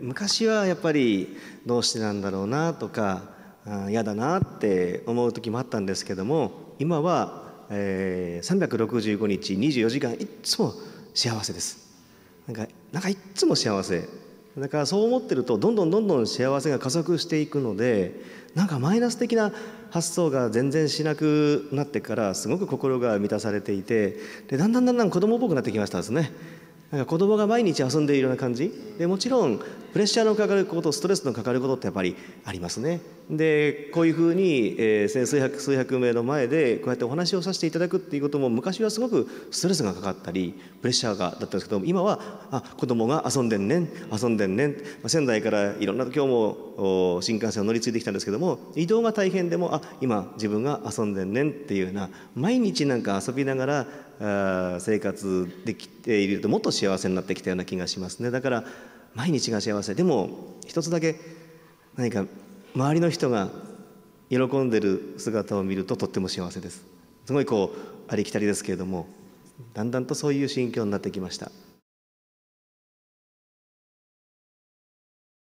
昔はやっぱりどうしてなんだろうなとか嫌だなって思う時もあったんですけども今は、えー、365日24時間いつも幸せですなんかなんかいつも幸せだからそう思ってるとどんどんどんどん幸せが加速していくのでなんかマイナス的な発想が全然しなくなってからすごく心が満たされていてでだんだんだんだん子供っぽくなってきましたですね。なんか子供が毎日遊んでいるような感じ？でもちろんプレッシャーのかかることストレスのかかることってやっぱりありますね。でこういうふうに、えー、千数百数百名の前でこうやってお話をさせていただくっていうことも昔はすごくストレスがかかったりプレッシャーがだったんですけども今はあ子供が遊んでんねん遊んでんねん、仙台からいろんな今日も新幹線を乗り継いできたんですけども移動が大変でもあ今自分が遊んでんねんっていうような毎日なんか遊びながら生活できているともっと幸せになってきたような気がしますね。だから毎日が幸せ。でも一つだけ何か周りの人が喜んでる姿を見るととっても幸せです。すごいこうありきたりですけれどもだんだんとそういう心境になってきました。